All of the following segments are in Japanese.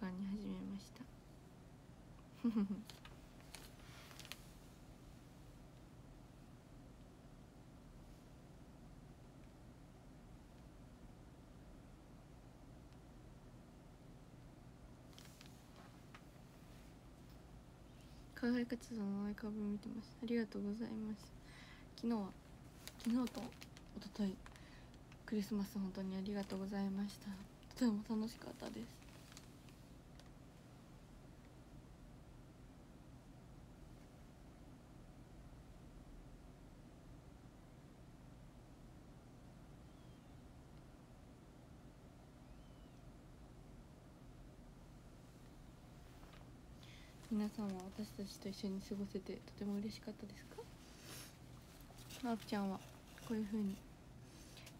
間に始めました。課外活動のアイカブ見てます。ありがとうございます。昨日は昨日と一昨日クリスマス本当にありがとうございました。とても楽しかったです。皆さんは私たちと一緒に過ごせてとても嬉しかったですか？マークちゃんはこういう風に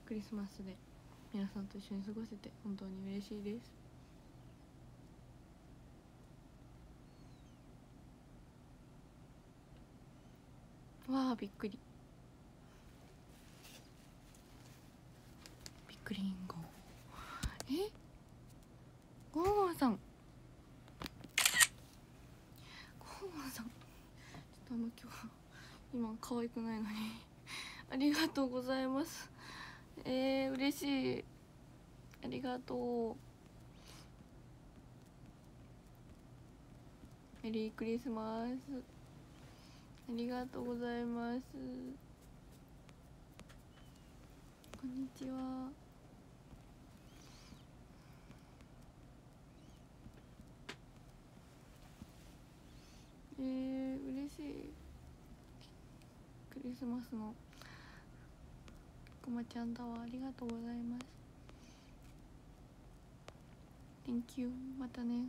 クリスマスで皆さんと一緒に過ごせて本当に嬉しいです。わあびっくり。びっくりんごえ？ゴーゴーさんゴーゴーさんちょっあんま今日今可愛くないのに。ありがとうございます。えー、嬉しい。ありがとう。メリークリスマス。ありがとうございます。こんにちは。えー、嬉しい。クリスマスのくまちゃんだわ。ありがとうございます。Thank you またね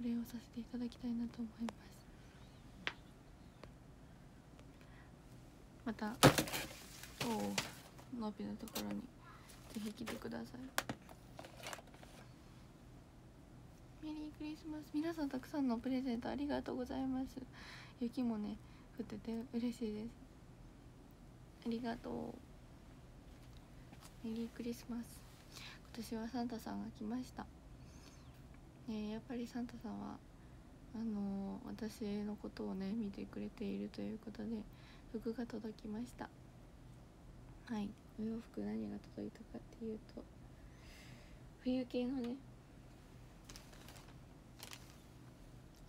お礼をさせていただきたいなと思います。またおおのびのところにぜひ来てください。メリークリスマス。皆さんたくさんのプレゼントありがとうございます。雪もね降ってて嬉しいです。ありがとう。メリークリスマス。今年はサンタさんが来ました。ねやっぱりサンタさんはあのー、私のことをね見てくれているということで服が届きました。はい。お洋服何が届いたかっていうと冬系のね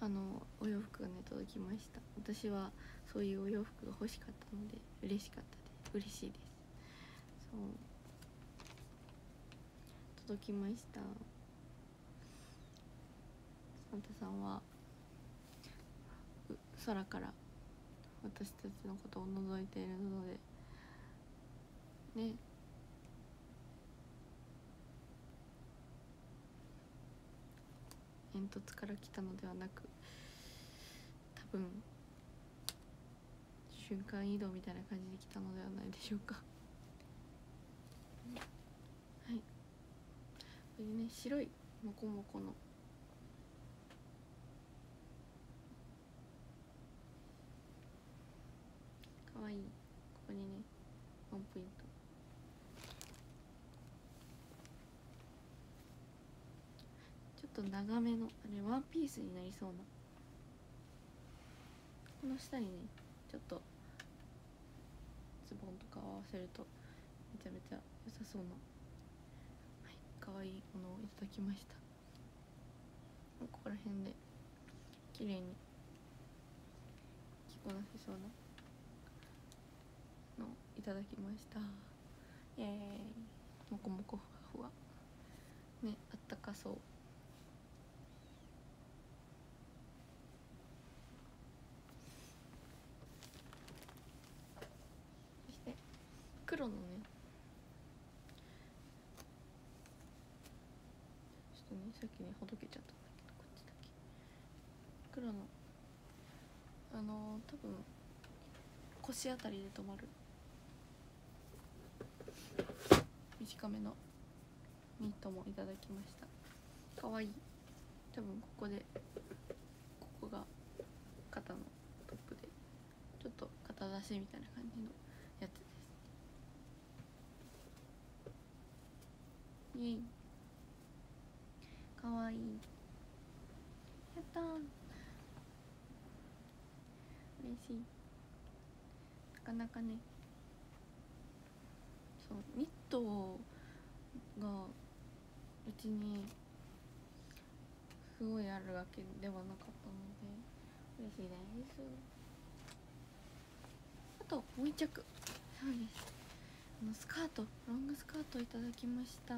あのお洋服がね届きました。私はそういうお洋服が欲しかったので嬉しかったです。嬉しいです。そう。届きました。サンタさんは空から私たちのことを覗いているのでね煙突から来たのではなく多分瞬間移動みたいな感じで来たのではないでしょうか。はい。これでね白いモコモコのかわいいここにねワンポイントちょっと長めのあれワンピースになりそうな。この下にねちょっとズボンとか合わせるとめちゃめちゃ良さそうな。はい可愛いものをいただきました。ここら辺で綺麗に着こなせそうなのいただきました。イエーイ。もこもこふわふわ。ねあったかそうそして黒のね。ちょっとねさっきねほどけちゃったんだけどこっちだけ。黒のあのー、多分腰あたりで止まる。短めのニットもいただきました。かわいい。多分ここでここが肩のトップでちょっと肩出しみたいな感じのやつですイエイかわいい。した嬉しい。なかなかね。そうニットがうちにすごいあるわけではなかったので嬉しいです。あともう一着。そうです。あのスカートロングスカートいただきました。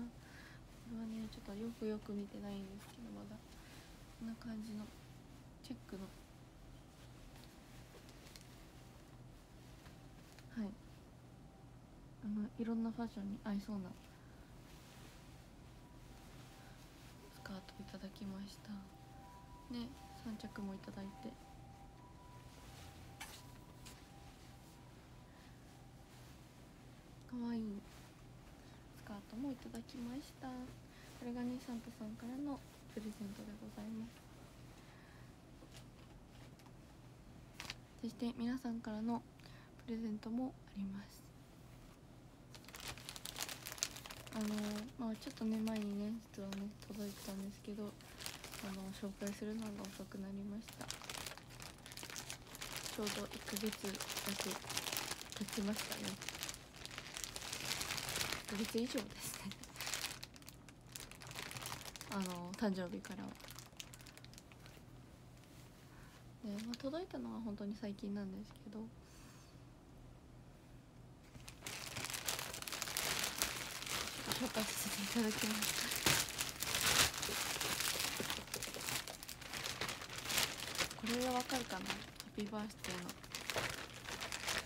れはねちょっとよくよく見てないんですけどまだこんな感じのチェックの。はい。あのいろんなファッションに合いそうなスカートいただきました。ね3着もいただいて。かわいい。トもいただきました。これがねサンタさんからのプレゼントでございます。そして皆さんからのプレゼントもあります。あのまあちょっとね前にね実はね届いてたんですけどあの紹介するのが遅くなりました。ちょうど1ヶ月だけ経ちましたね。ヶ月以上ですね。あの誕生日からは。で、まあ、届いたのは本当に最近なんですけど。紹介させていただきます。これはわかるかな？ハッピーバースデーの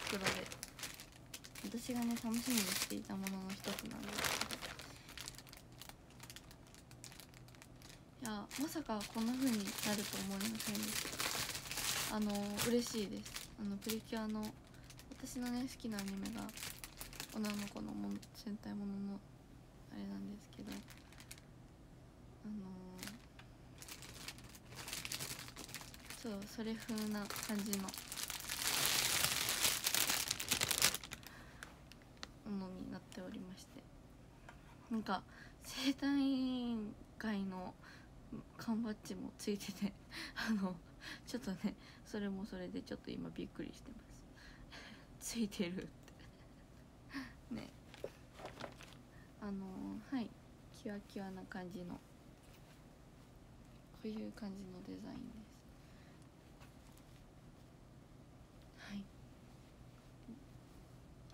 袋で。私がね楽しみにしていたものの一つなんですけどいやまさかこんな風になると思いませんでした。あの嬉しいです。あのプリキュアの私のね好きなアニメが女の子のも戦隊もののあれなんですけどあのそうそれ風な感じのものになっておりまして。なんか生誕委員会の缶バッジもついてて あのちょっとねそれもそれでちょっと今びっくりしてます。ついてるって。ね。あのはい。キワキワな感じのこういう感じのデザインではい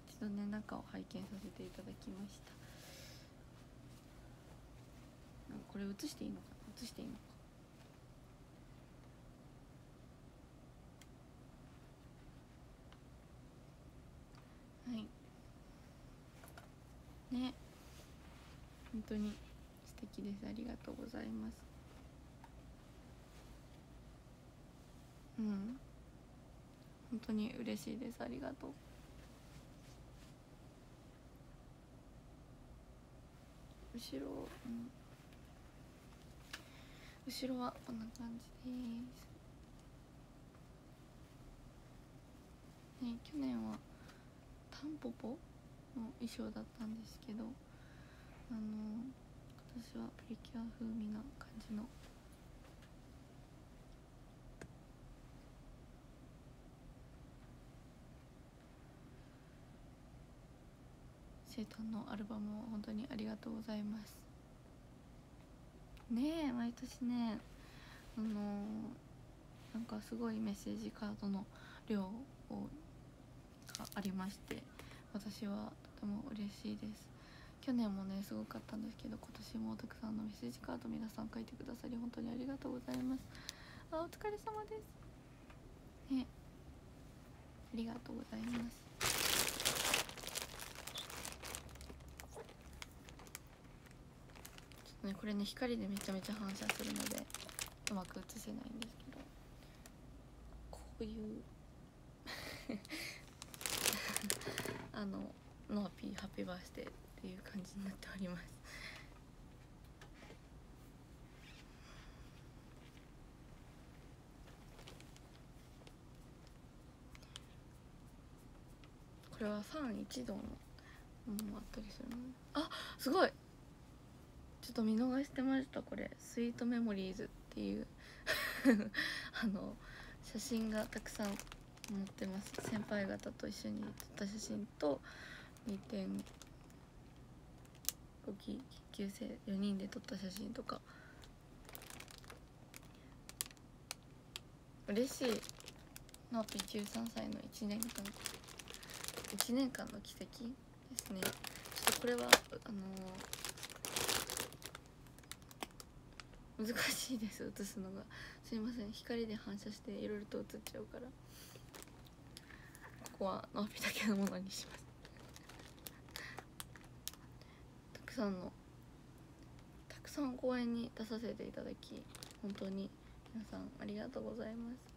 一度ね中を拝見させていただきました。これ映していいのかな？映していいのか？はい。ね。本当に素敵です。ありがとうございます。うん。本当に嬉しいです。ありがとう。後ろ、うん、後ろはこんな感じです。ね去年はタンポポの衣装だったんですけどあの今年はプリキュア風味な感じの生誕のアルバムを本当にありがとうございます。ねえ毎年ねあのー、なんかすごいメッセージカードの量をがありまして私はとても嬉しいです。去年もねすごかったんですけど今年もたくさんのメッセージカード皆さん書いてくださり本当にありがとうございます。あお疲れ様です。ねありがとうございますちょっとねこれね光でめちゃめちゃ反射するのでうまく映せないんですけど。こういう あののあぴーハッピーバースデーっていう感じになっております。これはファン一同のものもあったりするの？あすごい！ちょっと見逃してましたこれ「スイートメモリーズ」っていう。あの写真がたくさん載ってます。先輩方と一緒に撮った写真と2.5期研究生4人で撮った写真とか。嬉しい。ナーピ13歳の1年間。1年間の奇跡ですね。ちょっとこれはあの難しいです映すのが。すいません。光で反射していろいろと映っちゃうから。ここはナーピだけのものにします。たくさんのたくさん公演に出させていただき本当に皆さんありがとうございます。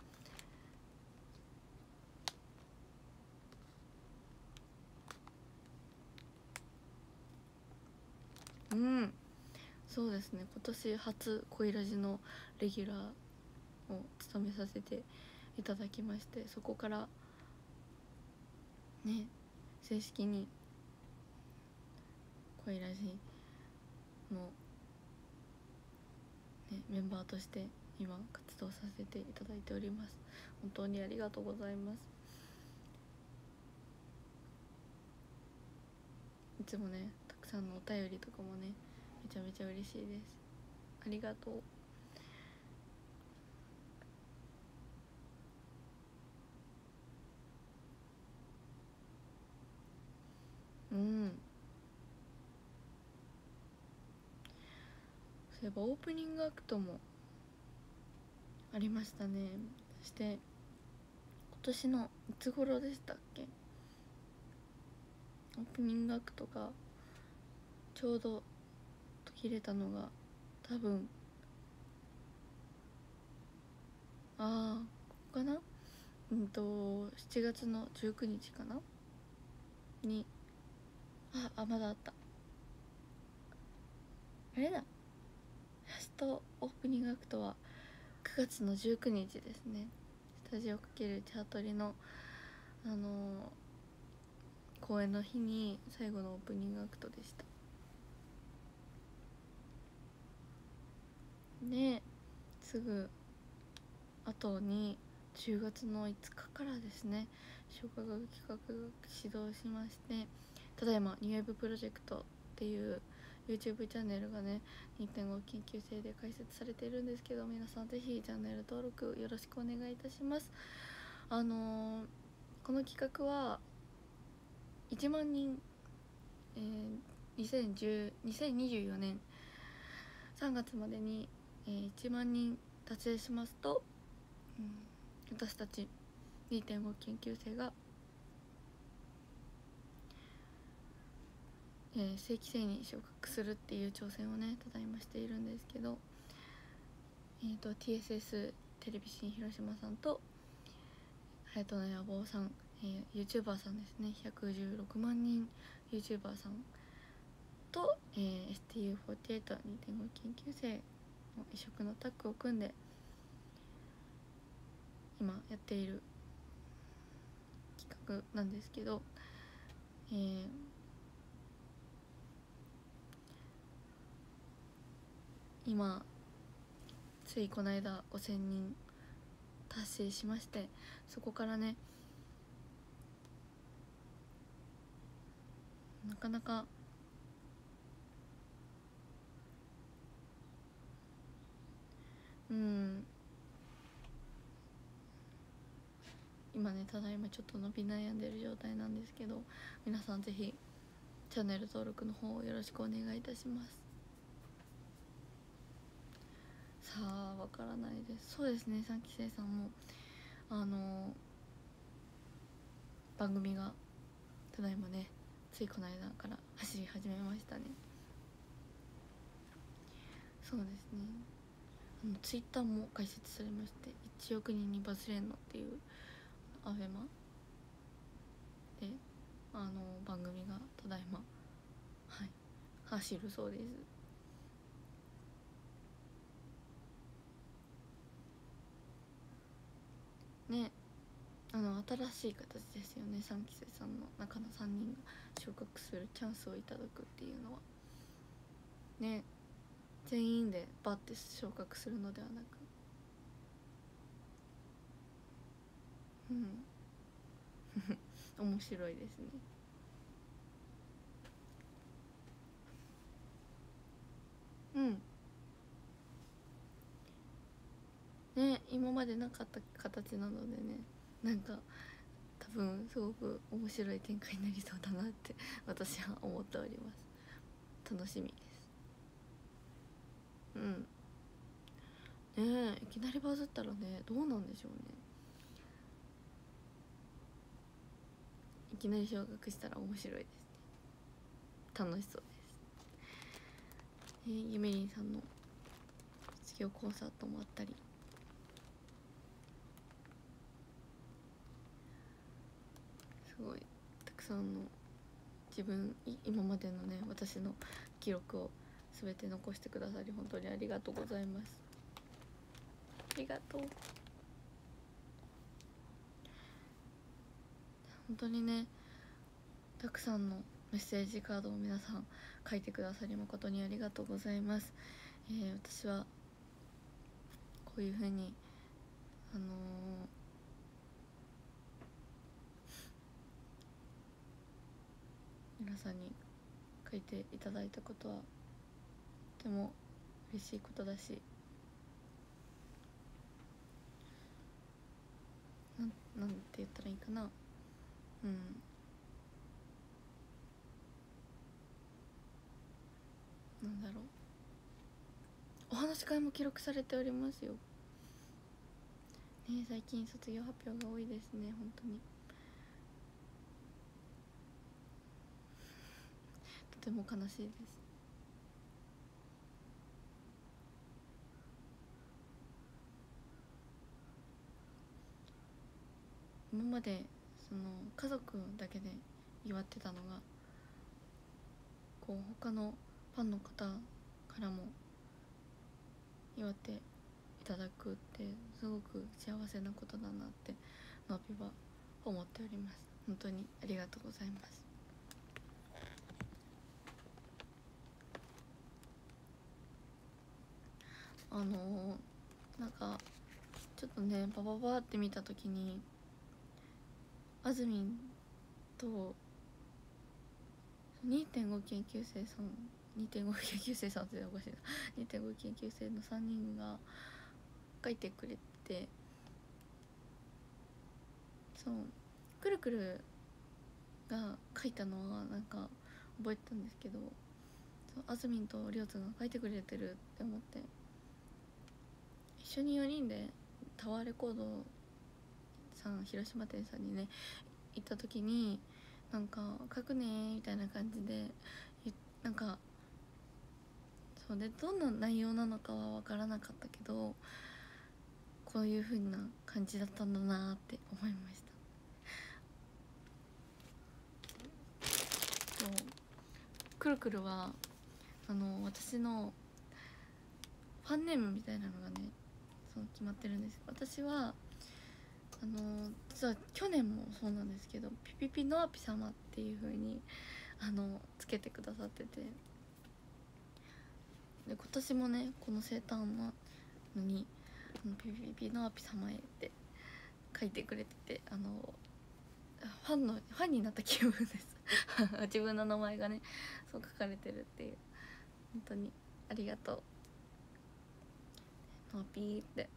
うん。そうですね。今年初恋ラジのレギュラーを務めさせていただきましてそこからね正式に恋ラジの、ね、メンバーとして今活動させていただいております。本当にありがとうございます。いつもねたくさんのお便りとかもねめちゃめちゃ嬉しいです。ありがとう。うん。そういえばオープニングアクトもありましたね。そして今年のいつ頃でしたっけ？オープニングアクトがちょうど切れたのが多分ああここかな？うんと7月の19日かな？にああまだあった。あれだ。ラストオープニングアクトは9月の19日ですね。スタジオかけるチャートリのあのー公演の日に最後のオープニングアクトでした。ですぐ後に10月の5日からですね消化学企画が始動しましてただいまニューウェブプロジェクトっていう YouTube チャンネルがね2.5研究生で開設されているんですけど皆さんぜひチャンネル登録よろしくお願いいたします。あのーこの企画は1万人、えー、2010 2024年3月までに、えー1万人達成しますと、うん、私たち2.5研究生が、えー正規生に昇格するっていう挑戦をねただいましているんですけど、えー、と TSS テレビ新広島さんと隼人の野望さん、えー、YouTuber さんですね116万人 YouTuber さんと、えー、STU48 2.5研究生異色のタッグを組んで今やっている企画なんですけど、えー今ついこの間5,000人達成しましてそこからねなかなかうん。今ねただいまちょっと伸び悩んでる状態なんですけど皆さんぜひチャンネル登録の方をよろしくお願いいたします。さあわからないです。そうですね3期生さんもあの番組がただいまねついこの間から走り始めましたね。そうですね。ツイッターも開設されまして1億人にバズれんのっていうアベマ？であの番組がただいま。はい。走るそうです。ね。あの新しい形ですよね。3期生さんの中の3人が昇格するチャンスをいただくっていうのは。ね。全員でバッて昇格するのではなく。うん。面白いですね。うん。ね今までなかった形なのでねなんか多分すごく面白い展開になりそうだなって私は思っております。楽しみ。うん。ねえいきなりバズったらねどうなんでしょうね。いきなり昇格したら面白いですね。楽しそうです。えー、ゆめりんさんの卒業コンサートもあったり。すごい。たくさんの自分今までのね私の記録を全て残してくださり本当にありがとうございます。ありがとう。本当にねたくさんのメッセージカードを皆さん書いてくださり誠にありがとうございます、えー、私はこういうふうにあのー、皆さんに書いていただいたことはても嬉しいことだし。なんなんて言ったらいいかな。うん。なんだろう。お話し会も記録されておりますよ。ね最近卒業発表が多いですね本当に。とても悲しいです。今までその家族だけで祝ってたのがこう他のファンの方からも祝っていただくってすごく幸せなことだなってのびは思っております。本当にありがとうございます。あのー、なんかちょっとねバババって見た時にあずみんと2.5研究生さん2.5研究生さんっておかしいな。2.5研究生の3人が書いてくれてそう。くるくるが書いたのはなんか覚えてたんですけどあずみんとりょうつが書いてくれてるって思って。一緒に4人でタワーレコードさん広島店さんにね行った時になんか「書くね」みたいな感じでなんかそうでどんな内容なのかは分からなかったけどこういう風な感じだったんだなって思いました。そう。くるくるはあの私のファンネームみたいなのがねそう決まってるんです。私はあの実は去年もそうなんですけどピピピノアピ様っていう風にあのつけてくださってて。で今年もねこの生誕のに「ピピピのアピ様へ」って書いてくれててあのファンのファンになった気分です。自分の名前がねそう書かれてるっていう。本当にありがとう。のピーって。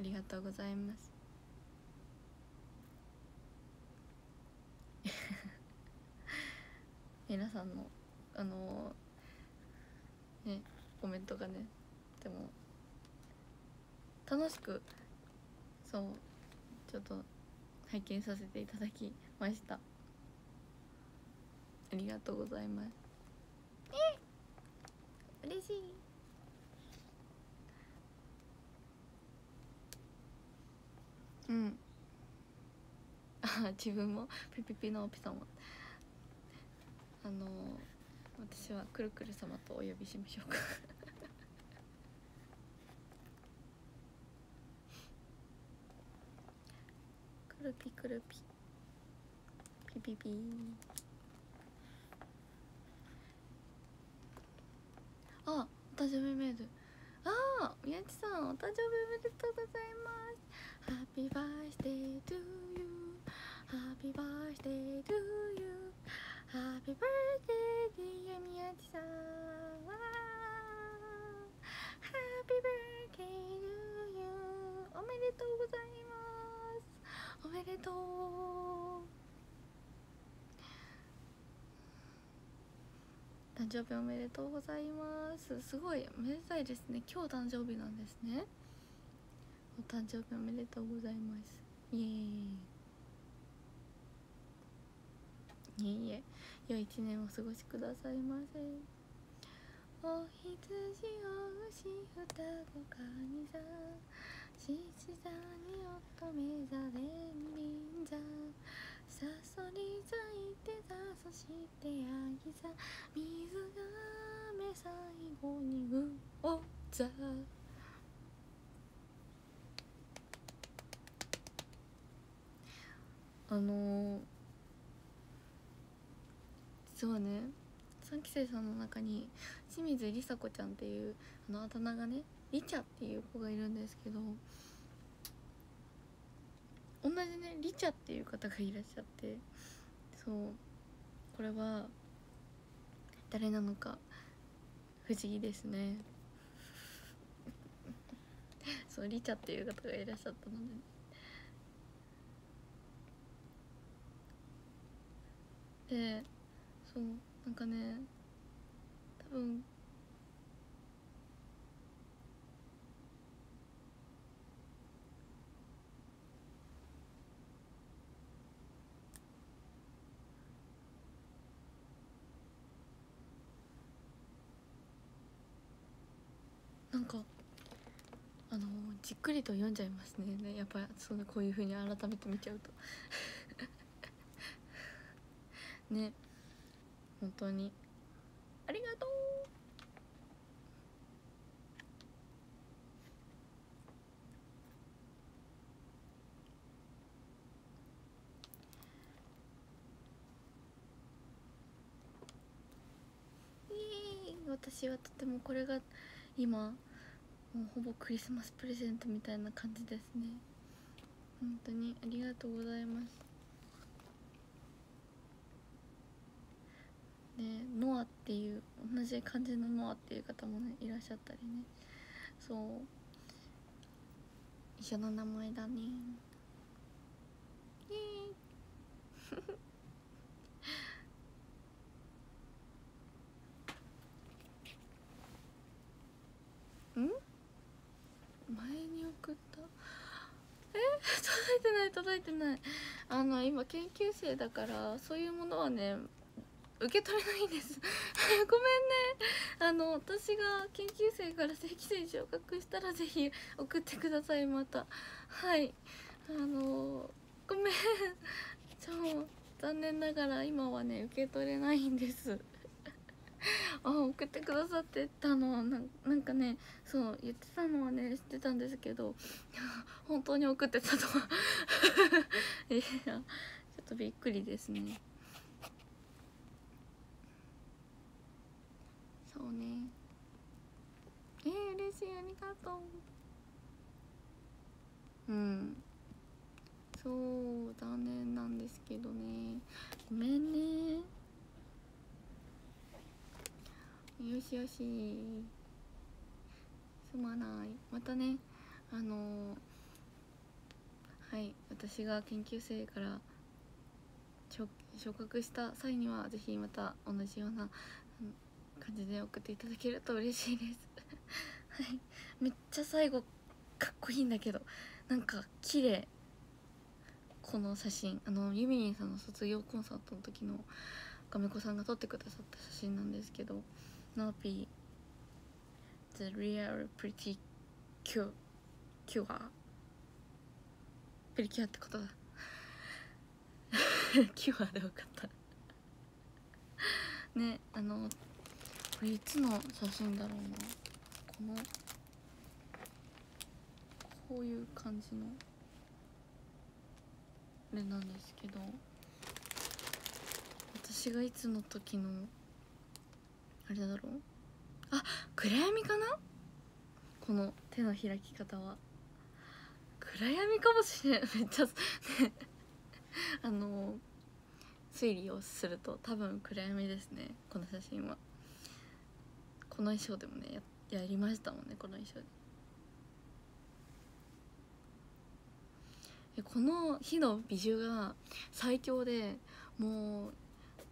ありがとうございます。皆さんのあのねコメントがねでも楽しくそうちょっと拝見させていただきました。ありがとうございます。え嬉しい。うん。あ自分もピピピのピさんも。あの私はくるくる様とお呼びしましょうか。くるぴくるぴ。ピピピ誕生日メール。ああ宮地さんお誕生日おめでとうございます。Happy birthday to you Happy birthday to you Happy birthday dear 宮地さん Happy birthday to you おめでとうございますおめでとう誕生日おめでとうございますすごいめでたいですね今日誕生日なんですねお誕生日おめでとうございます。イエーイ。いえいえ。良い一年をお過ごしくださいませ。お羊を牛双子かに座。獅子座に乙女座でんびん座。さそり咲いてたそしてヤギ座。水がめ最後にうおざあのー、実はね。3期生さんの中に清水梨紗子ちゃんっていうあのあだ名がねリチャっていう子がいるんですけど同じねリチャっていう方がいらっしゃってそうこれは誰なのか不思議ですね。そうリチャっていう方がいらっしゃったので。でそうなんかね多分なんかあのじっくりと読んじゃいますね。やっぱそのこういうふうに改めて見ちゃうと。ね。本当に。ありがとう。私はとてもこれが今もうほぼクリスマスプレゼントみたいな感じですね。本当にありがとうございます。ねノアっていう同じ感じのノアっていう方もねいらっしゃったりね。そう。一緒の名前だね。イエーイ。ん？前に送った？え？届いてない届いてない。あの今研究生だからそういうものはね受け取れないんです。ごめんね。あの私が研究生から正規生に昇格したらぜひ送ってくださいまた。はい。あのごめん。そう残念ながら今はね受け取れないんです。あ送ってくださってたのなんかねそう言ってたのはね知ってたんですけど本当に送ってたとは。いやちょっとびっくりですね。そうね。えー、嬉しいありがとう。うん。そう残念なんですけどね。ごめんね。よしよし。すまない。またね。あのー、はい。私が研究生から昇格した際には是非また同じような感じで送っていただけると嬉しいです。はい。めっちゃ最後かっこいいんだけどなんか綺麗。この写真あのユミリンさんの卒業コンサートの時のガメ子さんが撮ってくださった写真なんですけど Snoopy The real pretty cure cure プリキュアってことだ。キュアで分かった。ねあのこれいつの写真だろうな。このこういう感じのあれなんですけど。私がいつの時のあれだろう。あ暗闇かな？この手の開き方は。暗闇かもしれん。めっちゃね あの推理をすると多分暗闇ですね。この写真は。この衣装でもねややりましたもんねこの衣装で。この日の美女が最強でもう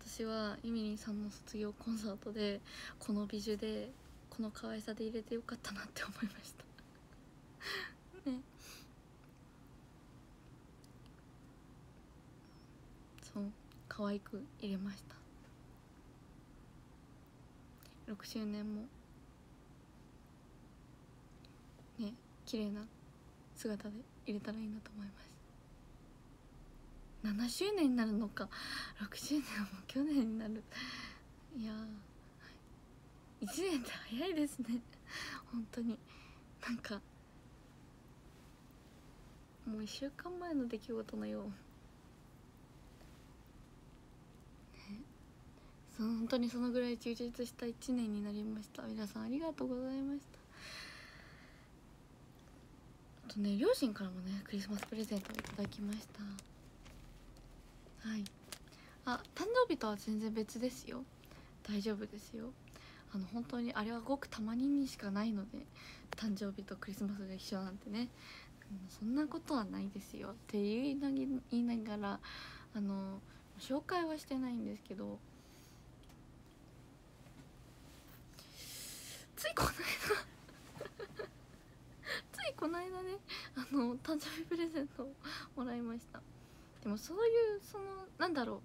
私はイミリンさんの卒業コンサートでこの美女でこの可愛さで入れてよかったなって思いました。ね。そう可愛く入れました。6周年も。ね綺麗な姿で入れたらいいなと思います。7周年になるのか。6周年はも去年になる。いや1年って早いですね。本当に。なんかもう1週間前の出来事のよう。そう本当にそのぐらい充実した1年になりました。皆さんありがとうございました。あとね両親からもねクリスマスプレゼントをいただきました。はい。あ誕生日とは全然別ですよ。大丈夫ですよ。あの本当にあれはごくたまににしかないので誕生日とクリスマスが一緒なんてね、そんなことはないですよ。って言いながらあの紹介はしてないんですけどついこの間ついこの間ね あの誕生日プレゼントをもらいました。でもそういうそのなんだろう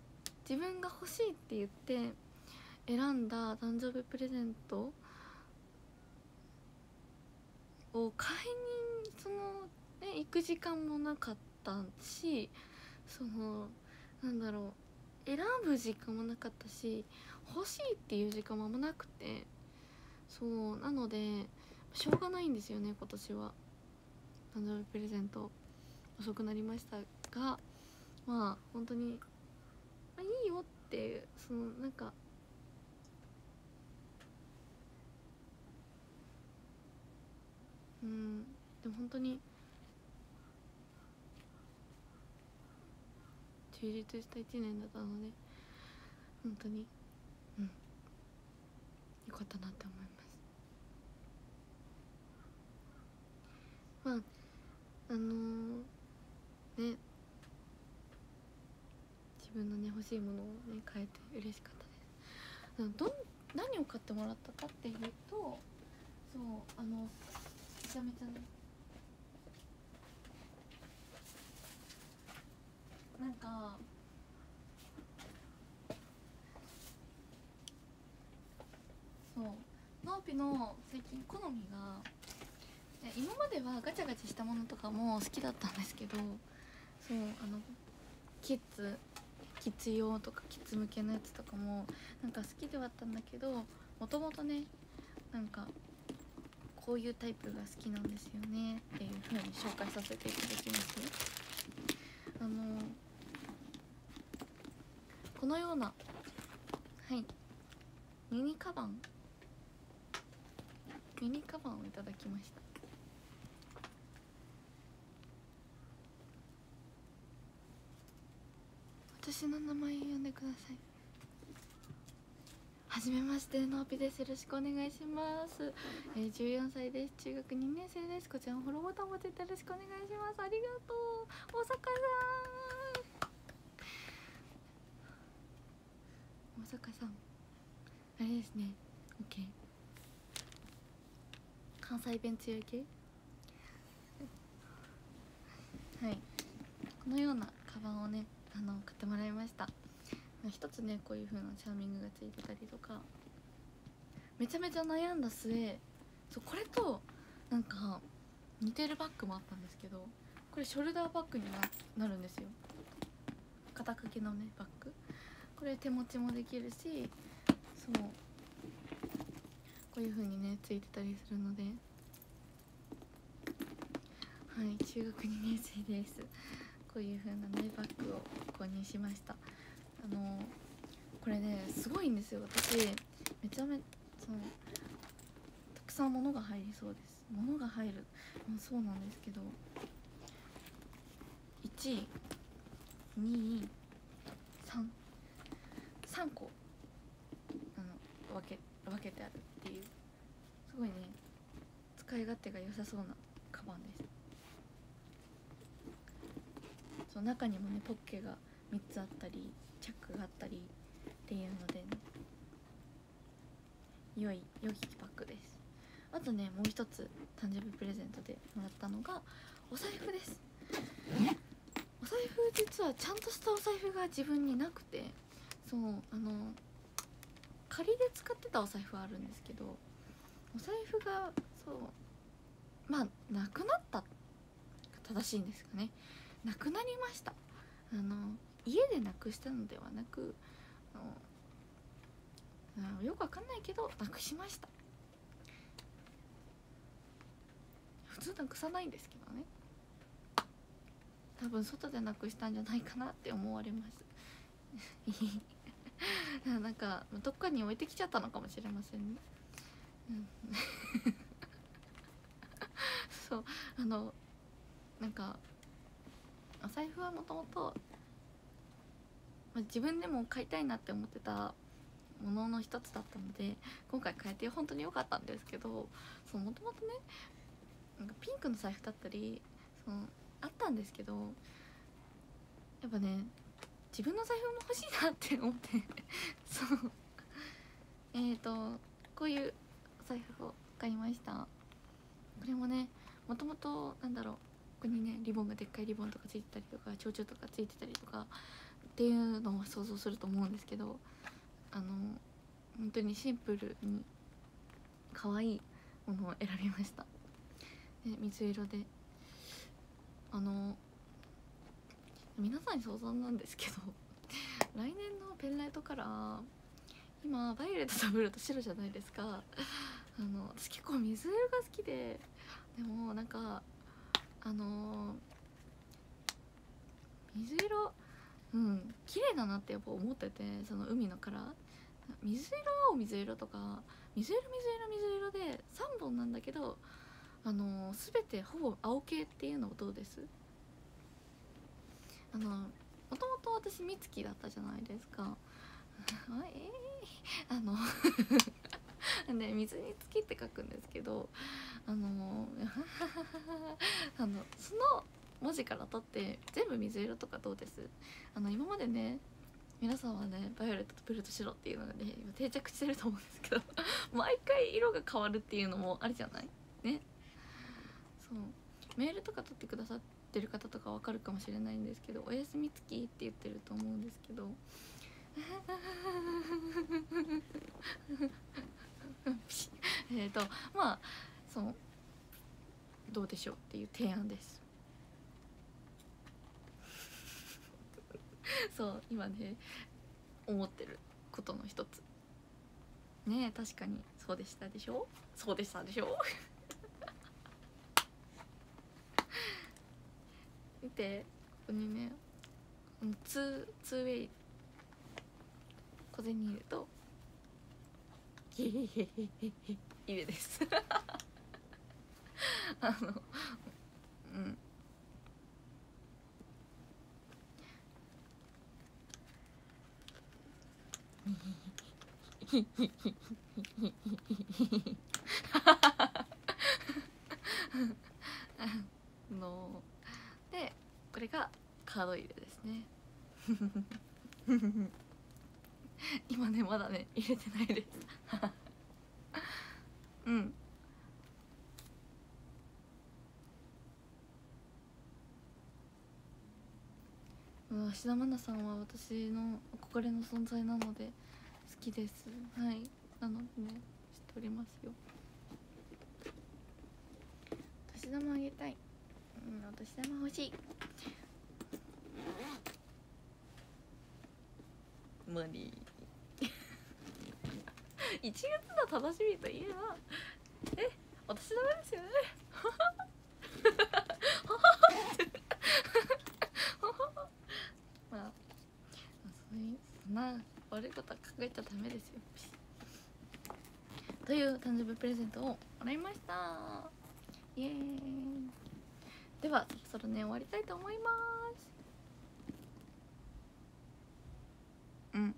自分が欲しいって言って選んだ誕生日プレゼントを買いにその、ね、行く時間もなかったしそのなんだろう選ぶ時間もなかったし欲しいっていう時間もなくて。そうなのでしょうがないんですよね今年は。誕生日プレゼント。遅くなりましたがまあ本当に、あ、いいよっていうそのなんかうんでも本当に充実した1年だったので本当にうんよかったなって思います。まああのー、ね。自分のね欲しいものをね変えて嬉しかったです。ど何を買ってもらったかっていうとそうあのめちゃめちゃね。なんかそうノーピの最近好みが今まではガチャガチャしたものとかも好きだったんですけどそうあのキッズキッズ用とかキッズ向けのやつとかもなんか好きではあったんだけどもともとねなんかこういうタイプが好きなんですよねっていうふうに紹介させていただきます。あのこのようなはいミニカバン。ミニカバンをいただきました。私の名前呼んでください。はじめましてのーピです。よろしくお願いします、えー、14歳です。中学2年生です。こちらのフォローボタンも絶対よろしくお願いします。ありがとう。大阪さん。大阪さん。あれですね。OK 関西弁強い系？はい。このようなカバンをねあの買ってもらいました。一つねこういう風なチャーミングがついてたりとか。めちゃめちゃ悩んだ末そうこれとなんか似てるバッグもあったんですけどこれショルダーバッグになるんですよ。肩掛けのねバッグ。これ手持ちもできるしそう。こういう風にねついてたりするので。はい中学2年生です。こういう風なねバッグを購入しました。あのこれねすごいんですよ。私めちゃめそのさん物が入りそうです。物が入る、まあ、そうなんですけど123 3個あの分け分けてあるっていう。すごいね使い勝手が良さそうなカバンですそう中にもねポッケが3つあったりチャックがあったりっていうのでね良い良きパックです。あとねもう一つ誕生日プレゼントでもらったのがお財布です。お財布実はちゃんとしたお財布が自分になくてそうあの仮で使ってたお財布はあるんですけどお財布がそうまあなくなった正しいんですかねなくなりました。あの家でなくしたのではなくあのよくわかんないけどなくしました。普通なくさないんですけどね。多分外でなくしたんじゃないかなって思われます。なんかどっかに置いてきちゃったのかもしれませんね、そう。あのなんかお財布はもともと自分でも買いたいなって思ってたものの一つだったので今回買えて本当に良かったんですけどもともとねなんかピンクの財布だったりそのあったんですけどやっぱね自分の財布も欲しいなって思って そうえっとこういうお財布を買いました。これもねもともとなんだろうこにねリボンがでっかいリボンとかついてたりとか蝶々とかついてたりとかっていうのを想像すると思うんですけどあの本当にシンプルに可愛いものを選びました。で水色で。あの皆さんに相談なんですけど 来年のペンライトカラー今バイオレットとブルーと白じゃないですか。あの私結構水色が好きででもなんかあの水色？うん綺麗だなってやっぱ思っててその海のカラー。水色青水色とか水色水色水色で3本なんだけどあの全てほぼ青系っていうのどうです？あのもともと私美月だったじゃないですか。えー、あの ね水に月って書くんですけどあの あのその文字から取って全部水色とかどうです？あの今までね皆さんはねバイオレットとブルーと白っていうのがね今定着してると思うんですけど 毎回色が変わるっていうのもあるじゃない？ね。そう。メールとか取ってくださってる方とかわかるかもしれないんですけど「おやすみ月」って言ってると思うんですけど。えっとまあそうどうでしょうっていう提案です。そう今ね思ってることの一つ。ねえ確かに。そうでしたでしょ？そうでしたでしょ？見てここにねツーツーウェイ小銭入れとへへへへへ入れです。あのうん。のでこれがカード入れですね。今ねまだね入れてないです。うん。芦田愛菜さんは私の憧れの存在なので好きです。はい。なのでね知っておりますよ。年玉あげたい。うんお年玉欲しい。無理1月の楽しみといえばえお年玉ですよね。まあそういうそんな悪いことは考えちゃダメですよ。という誕生日プレゼントをももらいました。イエーイ。ではそろそろね終わりたいと思いますうん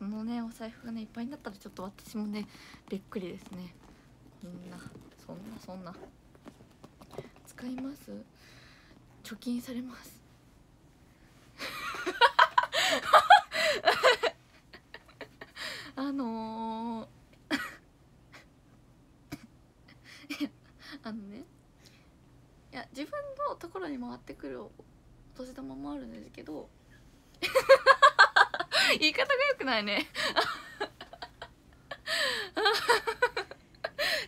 そのねお財布がねいっぱいになったらちょっと私もねびっくりですね。みんなそんなそんな。使います？貯金されます？あのいやあのねいや自分のところに回ってくるお年玉もあるんですけど言い方がよくないね。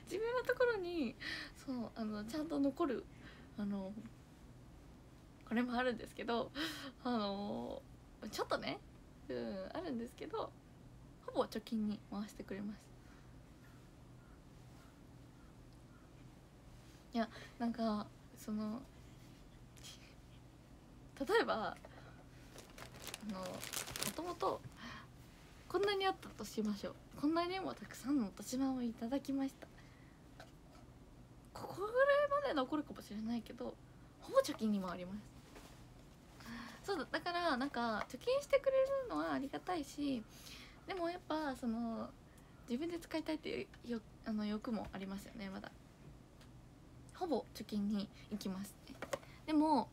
自分のところにそうあのちゃんと残るあのこれもあるんですけどあのちょっとねうんあるんですけどほぼ貯金に回してくれます。いやなんかその例えばあのもともとこんなにあったとしましょう。こんなにもたくさんのお年玉をいただきました。ここぐらいまで残るかもしれないけどほぼ貯金に回ります。そうだだからなんか貯金してくれるのはありがたいしでもやっぱその自分で使いたいっていうよあの欲もありますよねまだ。ほぼ貯金に行きますね。でも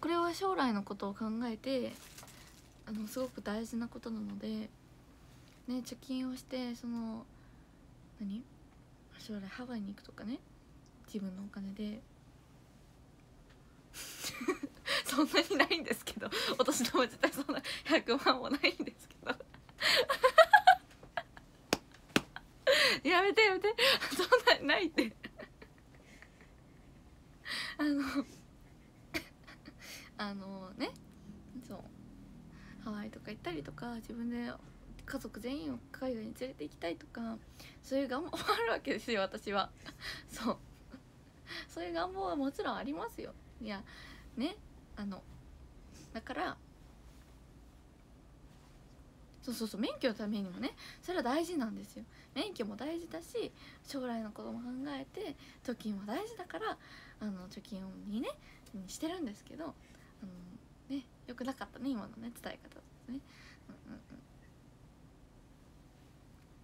これは将来のことを考えてあのすごく大事なことなのでね貯金をしてその何？将来ハワイに行くとかね。自分のお金で。そんなにないんですけど。お年玉自体そんな100万もないんですけど。やめてやめて。そんなないってあの あのねハワイとか行ったりとか自分で家族全員を海外に連れて行きたいとかそういう願望もあるわけですよ私は。そう。そういう願望はもちろんありますよ。いやねあのだからそうそうそう免許のためにもねそれは大事なんですよ。免許も大事だし将来のことも考えて貯金も大事だからあの貯金にねにしてるんですけどあのねよくなかったね今のね伝え方ですね、うんうん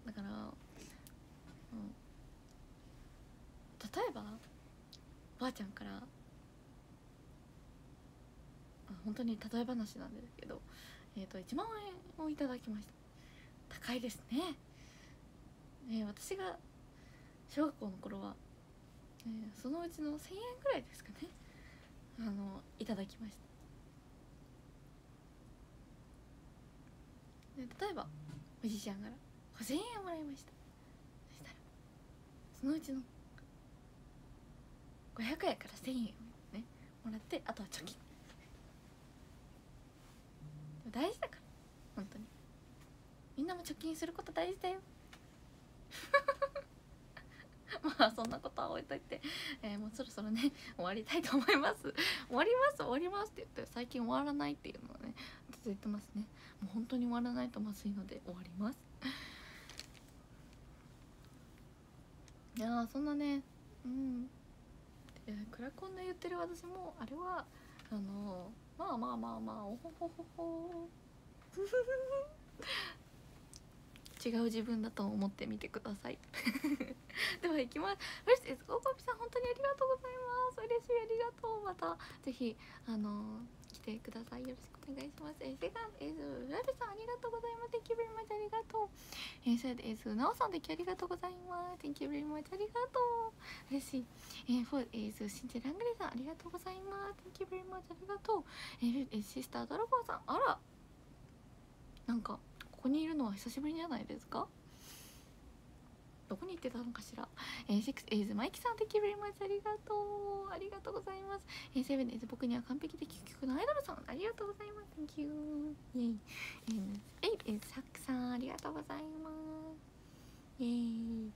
うん、だから、うん、例えばばあちゃんから本当に例え話なんですけどえーと、1万円をいただきました。高いですね。ね私が小学校の頃は、えー、そのうちの1000円ぐらいですかね。あのいただきました。例えばおじいちゃんから5000円もらいました。そしたらそのうちの500円から1000円をねもらってあとは貯金。大事だから本当に。みんなも貯金すること大事だよ。まあそんなことは置いといて、えー、もうそろそろね 終わりたいと思います。終わります終わりますって言って最近終わらないっていうのはね続いてますね。もう本当に終わらないとまずいので終わります。いやそんなねうん。クラコンで言ってる私もあれはあのまあまあまあまあおほほほほ。違う自分だと思ってみてください。では行きます。フレスですゴーコピさん本当にありがとうございます。嬉しいありがとう。またぜひあの来てください。よろしくお願いします。えセカンエズラルさんありがとうございます。Thank you very much ありがとう。えー、それでエズナオさんできありがとうございます。Thank you very much ありがとう。嬉しい。えー、フォーエズシンジラングレさんありがとうございます。Thank you very much ありがとう。えー、シスタードラゴンさんあら。なんかここにいるのは久しぶりじゃないですか？どこに行ってたのかしら、えー、6 is マイキさん Thank you very much ありがとう。ありがとうございます、えー、7 is 僕には完璧で究極のアイドルさん。ありがとうございます。Thank you イェイ、えー、8 is サックさんありがとうございます。イェイ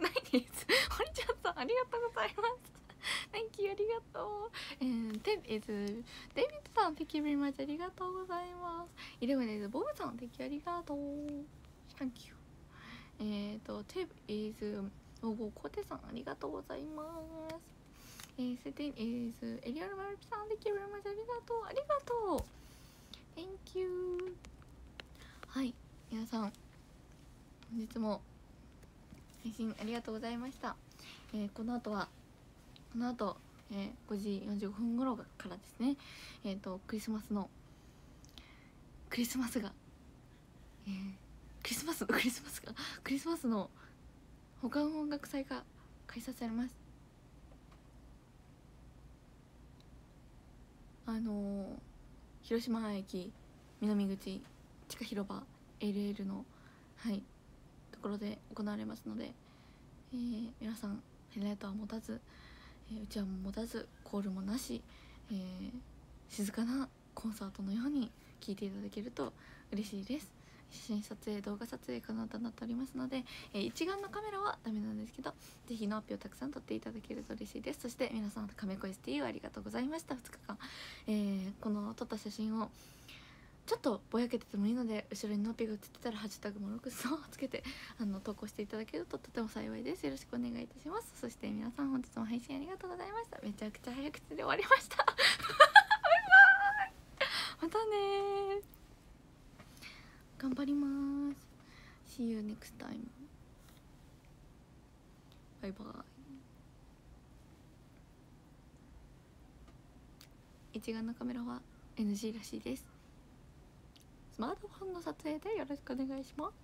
ないです堀ちゃんさんありがとうございます。Thank you ありがとう。And 10 is デビッドさん Thank you very much ありがとうございます。11 is ボブさん Thank you ありがとう。Thank you. えっ、ー、と10 is おおコテさんありがとうございます。えー、セテン is エリアルマルピさん Thank you very much ありがとうありがとう。Thank you. はい皆さん本日も配信ありがとうございました、えー、この後はこの後、えー、5時45分頃からですね。えっ、ー、とクリスマスのクリスマスが、えー、クリスマスのクリスマスがクリスマスの保管音楽祭が開催されます。あのー、広島駅南口地下広場 LL のはいところで行われますので、えー、皆さんヘッドライトは持たずえー、うちわも持たずコールもなし、えー、静かなコンサートのように聴いていただけると嬉しいです。写真撮影動画撮影可能となっておりますので、えー、一眼のカメラはダメなんですけど是非のアップをたくさん撮っていただけると嬉しいです。そして皆さん亀子 STU ありがとうございました。2日間、えー、この撮った写真をちょっとぼやけててもいいので後ろにのっぴが映ってたら「ハッシュタグもろくそ」をつけて あの投稿していただけるととても幸いです。よろしくお願いいたします。そして皆さん本日も配信ありがとうございました。めちゃくちゃ早口で終わりました。バイバイまたね頑張ります。See you next time. バイバイ一眼のカメラは NG らしいです。マートファンの撮影でよろしくお願いします。